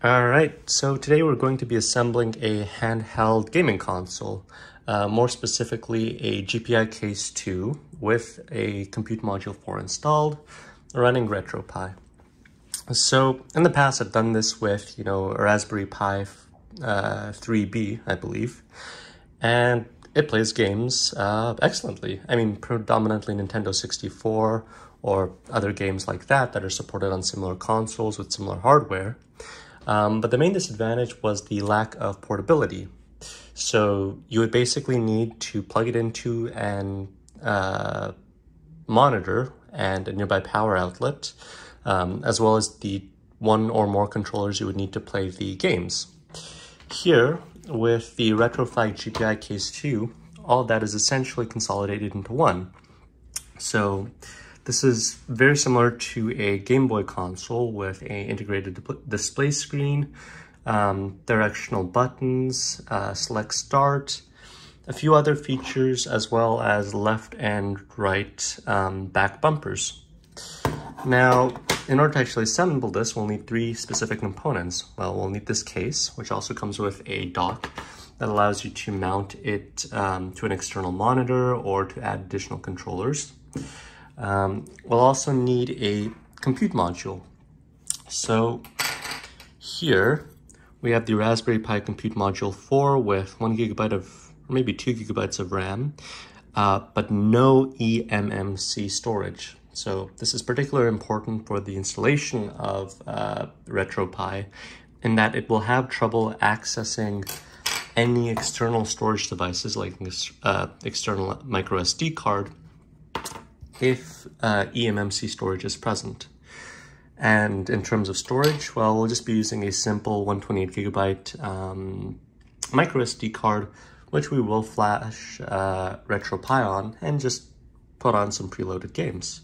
All right, so today we're going to be assembling a handheld gaming console, uh, more specifically a GPI Case 2 with a Compute Module 4 installed, running RetroPie. So in the past, I've done this with, you know, a Raspberry Pi uh, 3B, I believe, and it plays games uh, excellently. I mean, predominantly Nintendo 64 or other games like that that are supported on similar consoles with similar hardware. Um, but the main disadvantage was the lack of portability. So you would basically need to plug it into an uh, monitor and a nearby power outlet, um, as well as the one or more controllers you would need to play the games. Here, with the RetroPie GPI Case 2, all that is essentially consolidated into one. So this is very similar to a Game Boy console with a integrated display screen, um, directional buttons, uh, select start, a few other features as well as left and right um, back bumpers. Now, in order to actually assemble this, we'll need three specific components. Well, we'll need this case, which also comes with a dock that allows you to mount it um, to an external monitor or to add additional controllers. Um, we'll also need a compute module. So here we have the Raspberry Pi Compute Module 4 with one gigabyte of, or maybe two gigabytes of RAM, uh, but no eMMC storage. So this is particularly important for the installation of uh, RetroPie in that it will have trouble accessing any external storage devices like this uh, external micro SD card if uh, eMMC storage is present. And in terms of storage, well, we'll just be using a simple 128 gigabyte um, micro SD card, which we will flash uh, RetroPie on and just put on some preloaded games.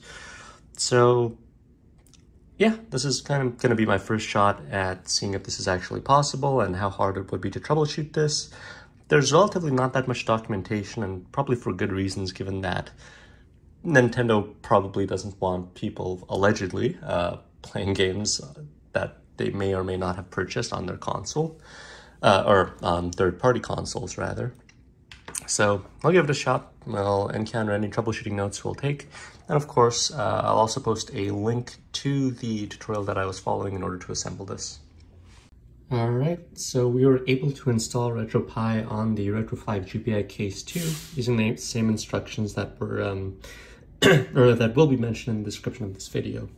So yeah, this is kind of going to be my first shot at seeing if this is actually possible and how hard it would be to troubleshoot this. There's relatively not that much documentation and probably for good reasons given that Nintendo probably doesn't want people allegedly uh, playing games that they may or may not have purchased on their console, uh, or on third-party consoles rather. So I'll give it a shot. I'll encounter any troubleshooting notes we'll take. And of course, uh, I'll also post a link to the tutorial that I was following in order to assemble this. Alright, so we were able to install RetroPie on the RetroFlag GPI Case 2 using the same instructions that were um, or that will be mentioned in the description of this video.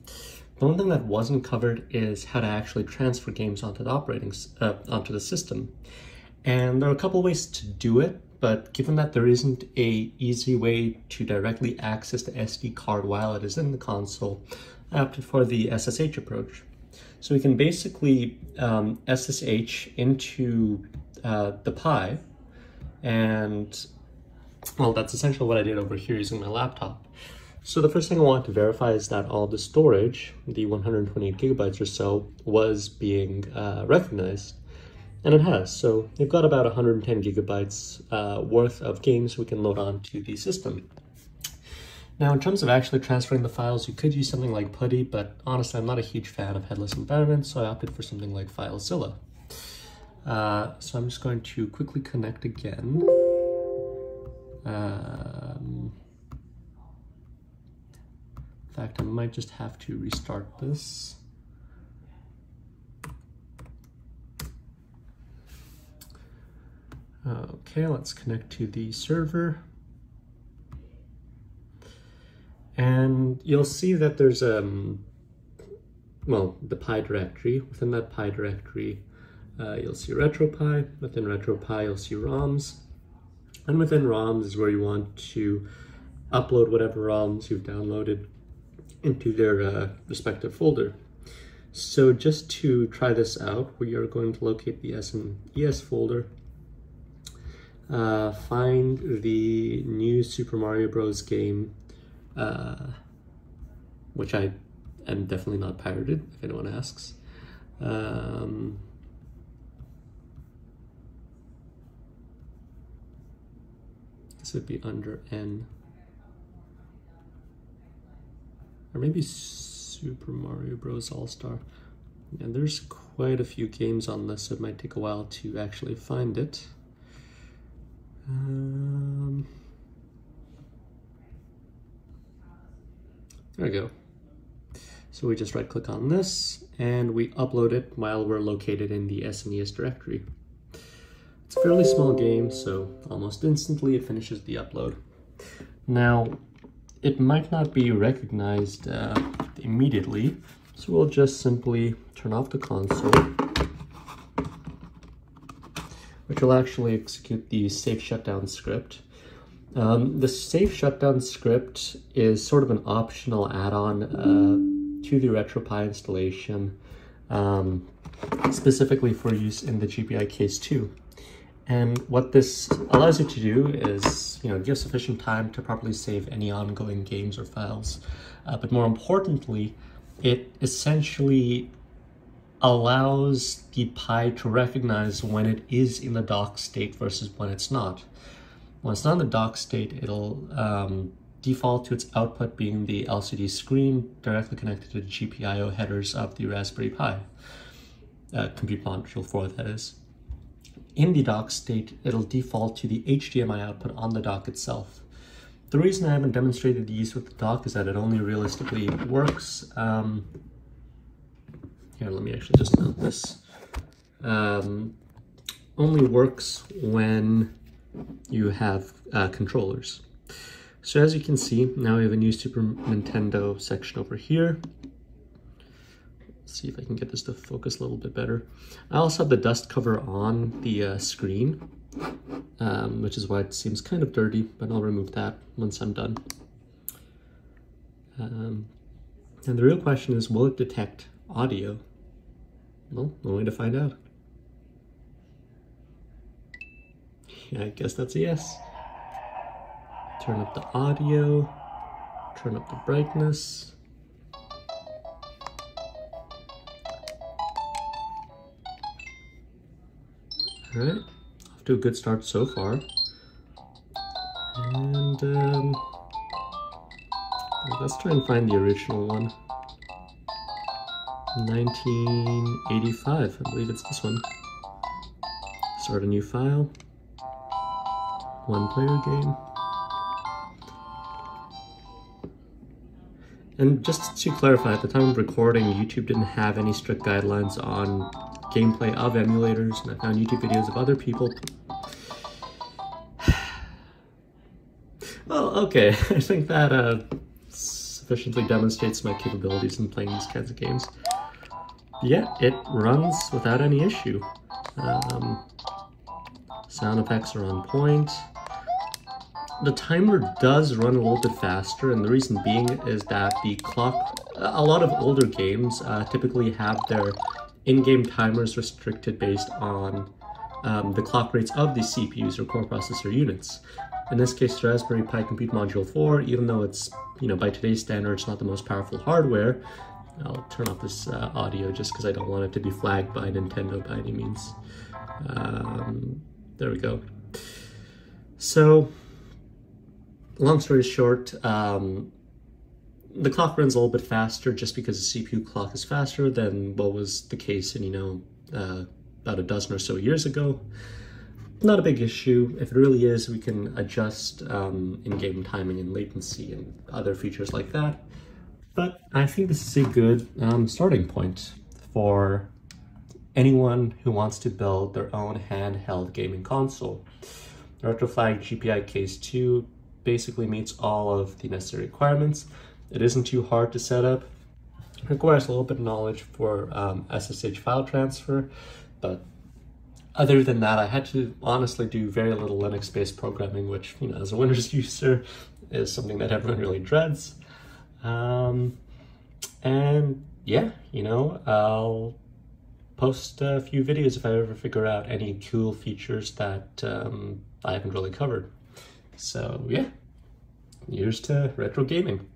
The one thing that wasn't covered is how to actually transfer games onto the operating uh, onto the system. And there are a couple ways to do it, but given that there isn't a easy way to directly access the SD card while it is in the console, I opted for the SSH approach. So we can basically um, SSH into uh, the Pi, and well, that's essentially what I did over here using my laptop. So the first thing I want to verify is that all the storage, the 128 gigabytes or so, was being uh, recognized. And it has. So you've got about 110 gigabytes uh, worth of games we can load onto the system. Now, in terms of actually transferring the files, you could use something like PuTTY, but honestly, I'm not a huge fan of headless environments, so I opted for something like FileZilla. Uh, so I'm just going to quickly connect again. Um, fact, I might just have to restart this. Okay, let's connect to the server. And you'll see that there's, um, well, the Pi directory. Within that Pi directory, uh, you'll see RetroPie. Within RetroPie, you'll see ROMs. And within ROMs is where you want to upload whatever ROMs you've downloaded into their uh, respective folder. So just to try this out, we are going to locate the SNES folder, uh, find the new Super Mario Bros. game, uh, which I am definitely not pirated, if anyone asks. Um, this would be under N. or maybe Super Mario Bros. All-Star. And there's quite a few games on this, so it might take a while to actually find it. Um, there we go. So we just right click on this and we upload it while we're located in the SNES directory. It's a fairly small game, so almost instantly it finishes the upload. Now, it might not be recognized uh, immediately, so we'll just simply turn off the console, which will actually execute the safe shutdown script. Um, the safe shutdown script is sort of an optional add-on uh, to the RetroPie installation, um, specifically for use in the GPI case 2. And what this allows you to do is, you know, give sufficient time to properly save any ongoing games or files. Uh, but more importantly, it essentially allows the Pi to recognize when it is in the dock state versus when it's not. When it's not in the dock state, it'll um, default to its output being the LCD screen directly connected to the GPIO headers of the Raspberry Pi, uh, compute module 4 that is in the dock state, it'll default to the HDMI output on the dock itself. The reason I haven't demonstrated the use with the dock is that it only realistically works. Um, here, let me actually just note this. Um, only works when you have uh, controllers. So as you can see, now we have a new Super Nintendo section over here see if I can get this to focus a little bit better. I also have the dust cover on the uh, screen, um, which is why it seems kind of dirty, but I'll remove that once I'm done. Um, and the real question is, will it detect audio? Well, only to find out. Yeah, I guess that's a yes. Turn up the audio, turn up the brightness. Alright, off to a good start so far. And um, let's try and find the original one. 1985, I believe it's this one. Start a new file. One player game. And just to clarify, at the time of recording, YouTube didn't have any strict guidelines on gameplay of emulators, and I found YouTube videos of other people. well, okay, I think that uh, sufficiently demonstrates my capabilities in playing these kinds of games. Yeah, it runs without any issue. Um, sound effects are on point. The timer does run a little bit faster, and the reason being is that the clock, a lot of older games uh, typically have their in-game timers restricted based on um, the clock rates of the CPUs or core processor units. In this case, the Raspberry Pi Compute Module 4, even though it's, you know, by today's standards, not the most powerful hardware, I'll turn off this uh, audio just because I don't want it to be flagged by Nintendo by any means. Um, there we go. So, long story short, um, the clock runs a little bit faster just because the CPU clock is faster than what was the case in, you know, uh, about a dozen or so years ago. Not a big issue. If it really is, we can adjust um, in-game timing and latency and other features like that. But I think this is a good um, starting point for anyone who wants to build their own handheld gaming console. The RetroFlag GPI Case 2 basically meets all of the necessary requirements. It isn't too hard to set up. It requires a little bit of knowledge for um, SSH file transfer, but other than that, I had to honestly do very little Linux-based programming, which, you know, as a Windows user, is something that everyone really dreads. Um, and yeah, you know, I'll post a few videos if I ever figure out any cool features that um, I haven't really covered. So yeah, here's to retro gaming.